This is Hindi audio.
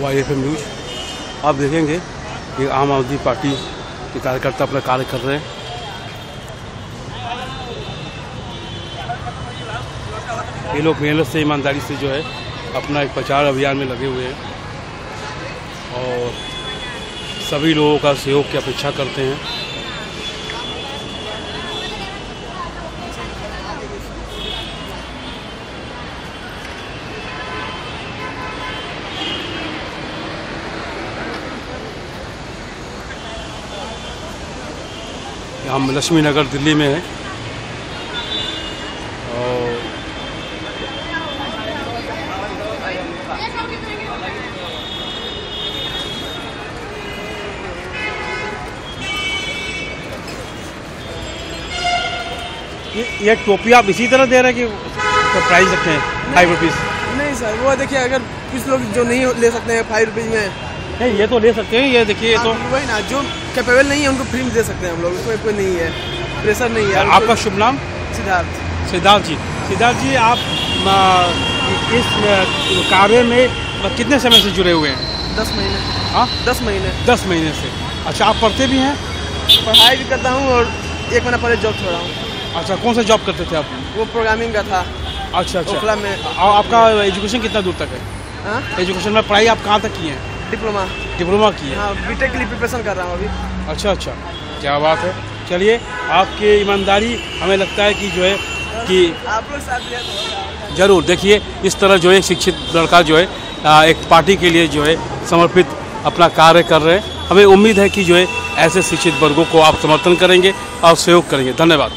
Y F M news. आप देखेंगे कि आम आदमी पार्टी के कार्यकर्ता अपना कार्य कर रहे हैं। ये लोग मेहनत से, ईमानदारी से जो है अपना एक प्रचार अभियान में लगे हुए हैं और सभी लोगों का सहयोग की अपेक्षा करते हैं। हम लक्ष्मी नगर दिल्ली में हैं। ये टोपी आप इसी तरह दे रहे हैं कि प्राइस रखे हैं फाइव रुपीज़ नहीं सर वो देखिए, अगर कुछ लोग जो नहीं ले सकते हैं फाइव रुपीज़ में नहीं ये तो ले सकते हैं ये देखिए ये तो हाँ, वही ना जो कैपेबल नहीं है उनको फ्री में दे सकते हैं हम लोग उसमें कोई नहीं है प्रेशर नहीं है। आपका शुभ नाम? सिद्धार्थ। सिद्धार्थ जी। सिद्धार्थ जी आप इस कार्य में कितने समय से जुड़े हुए हैं? दस महीने। हाँ? दस महीने। दस महीने से। अच्छा आप पढ़ते भी हैं? पढ़ाई भी करता हूँ और एक महीना पहले जॉब छोड़ा हूँ। अच्छा कौन सा जॉब करते थे आप? वो प्रोग्रामिंग का था। अच्छा अच्छा। में। आपका एजुकेशन कितना दूर तक है? हाँ? एजुकेशन में पढ़ाई आप कहाँ तक किए हैं? डिप्लोमा। डिप्लोमा की हाँ? बीटेक के लिए प्रिपरेशन कर रहा हूँ अभी। अच्छा अच्छा। क्या बात है। चलिए आपकी ईमानदारी हमें लगता है कि जो है कि आप लोग साथ तो ज़रूर देखिए इस तरह जो है शिक्षित लड़का जो है एक पार्टी के लिए जो है समर्पित अपना कार्य कर रहे हैं। हमें उम्मीद है कि जो है ऐसे शिक्षित वर्गों को आप समर्थन करेंगे और सहयोग करेंगे। धन्यवाद।